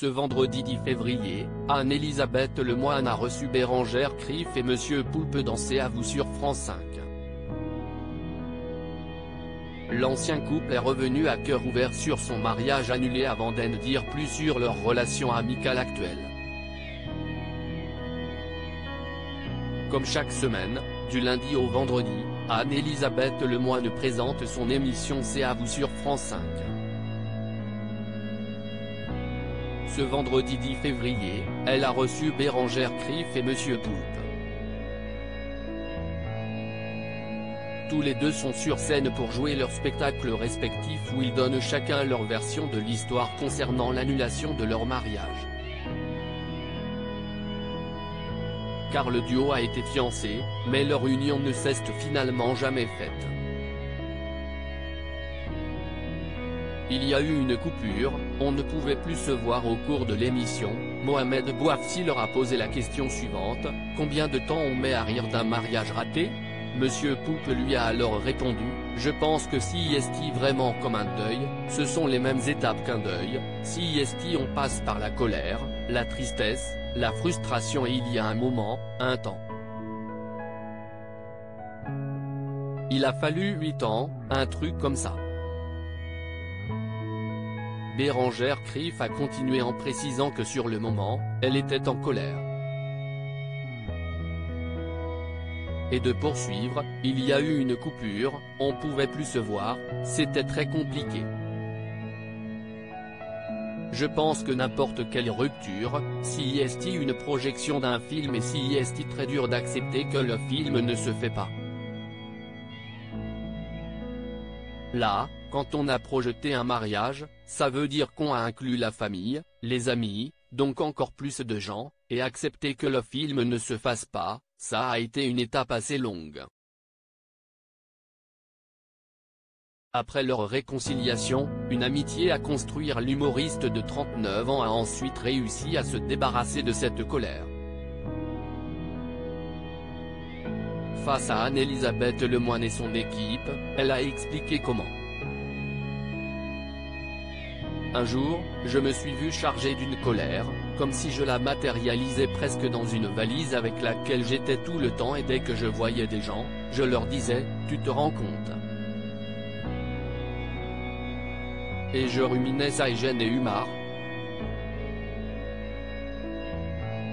Ce vendredi 10 février, Anne-Elisabeth Lemoine a reçu Bérangère Krief et Monsieur Poulpe dans C'est à vous sur France 5. L'ancien couple est revenu à cœur ouvert sur son mariage annulé avant d'en dire plus sur leur relation amicale actuelle. Comme chaque semaine, du lundi au vendredi, Anne-Elisabeth Lemoine présente son émission C'est à vous sur France 5. Ce vendredi 10 février, elle a reçu Bérangère Krief et Monsieur Poulpe. Tous les deux sont sur scène pour jouer leur spectacle respectif où ils donnent chacun leur version de l'histoire concernant l'annulation de leur mariage. Car le duo a été fiancé, mais leur union ne s'est finalement jamais faite. Il y a eu une coupure, on ne pouvait plus se voir au cours de l'émission, Mohamed Bouafsi leur a posé la question suivante, combien de temps on met à rire d'un mariage raté? Monsieur Poulpe lui a alors répondu, je pense que si est vraiment comme un deuil, ce sont les mêmes étapes qu'un deuil, si est on passe par la colère, la tristesse, la frustration et il y a un moment, un temps. Il a fallu 8 ans, un truc comme ça. Bérangère Krief a continué en précisant que sur le moment, elle était en colère. Et de poursuivre, il y a eu une coupure, on pouvait plus se voir, c'était très compliqué. Je pense que n'importe quelle rupture, si est une projection d'un film et si est très dur d'accepter que le film ne se fait pas. Là, quand on a projeté un mariage, ça veut dire qu'on a inclus la famille, les amis, donc encore plus de gens, et accepter que le film ne se fasse pas, ça a été une étape assez longue. Après leur réconciliation, une amitié à construire l'humoriste de 39 ans a ensuite réussi à se débarrasser de cette colère. Face à Anne-Elisabeth Lemoine et son équipe, elle a expliqué comment. Un jour, je me suis vu chargé d'une colère, comme si je la matérialisais presque dans une valise avec laquelle j'étais tout le temps et dès que je voyais des gens, je leur disais, tu te rends compte. Et je ruminais ça et Humar.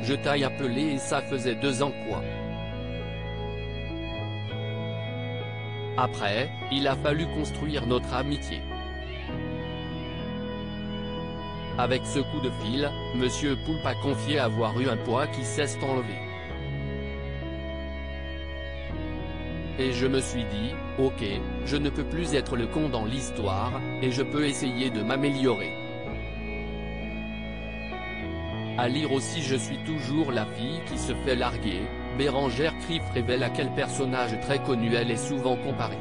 Je t'aille appelé et ça faisait deux ans quoi. Après, il a fallu construire notre amitié. Avec ce coup de fil, Monsieur Poulpe a confié avoir eu un poids qui s'est enlevé. Et je me suis dit, ok, je ne peux plus être le con dans l'histoire, et je peux essayer de m'améliorer. À lire aussi Je suis toujours la fille qui se fait larguer, Bérangère Krief révèle à quel personnage très connu elle est souvent comparée.